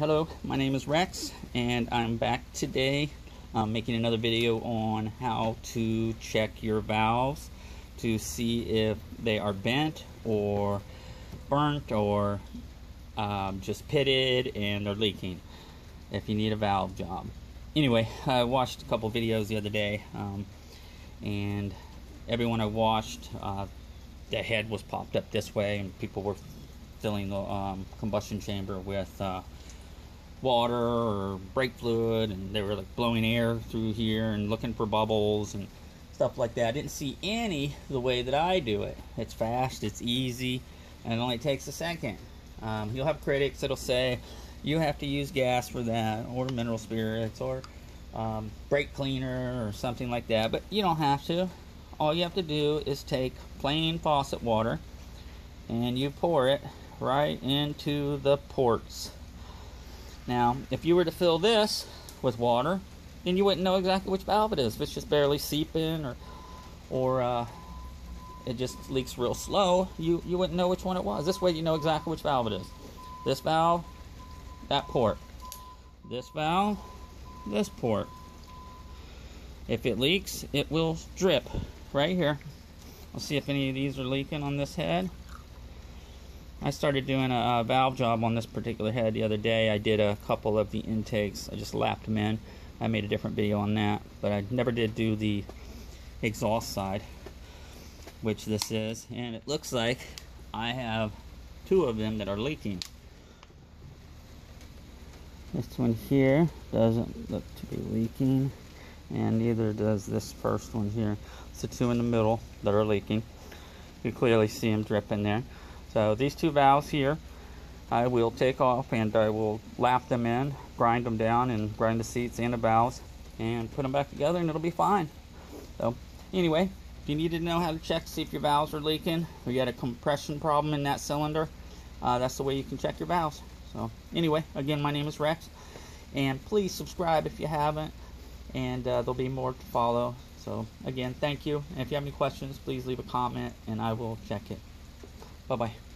Hello, my name is Rex, and I'm back today um, making another video on how to check your valves to see if they are bent or burnt or um, just pitted and they're leaking if you need a valve job. Anyway, I watched a couple videos the other day, um, and everyone I watched, uh, the head was popped up this way, and people were filling the um, combustion chamber with uh, water or brake fluid, and they were like blowing air through here and looking for bubbles and stuff like that. I didn't see any the way that I do it. It's fast, it's easy, and it only takes a second. Um, you'll have critics that'll say you have to use gas for that, or mineral spirits, or um, brake cleaner, or something like that. But you don't have to. All you have to do is take plain faucet water and you pour it right into the ports. Now, if you were to fill this with water, then you wouldn't know exactly which valve it is. If it's just barely seeping or or uh, it just leaks real slow, you, you wouldn't know which one it was. This way you know exactly which valve it is. This valve, that port. This valve, this port. If it leaks, it will drip right here. I'll see if any of these are leaking on this head. I started doing a, a, valve job on this particular head the other day. I did a couple of the intakes. I just lapped them in. I made a different video on that, but I never did do the exhaust side, which this is. And it looks like I have two of them that are leaking. This one here doesn't look to be leaking, and neither does this first one here. It's the two in the middle that are leaking. You clearly see them dripping there. So these two valves here, I will take off and I will lap them in, grind them down and grind the seats and the valves and put them back together and it'll be fine. So anyway, if you need to know how to check to see if your valves are leaking or you had a compression problem in that cylinder, uh, that's the way you can check your valves. So anyway, again, my name is Rex and please subscribe if you haven't and uh, there'll be more to follow. So again, thank you. And if you have any questions, please leave a comment and I will check it. Bye bye.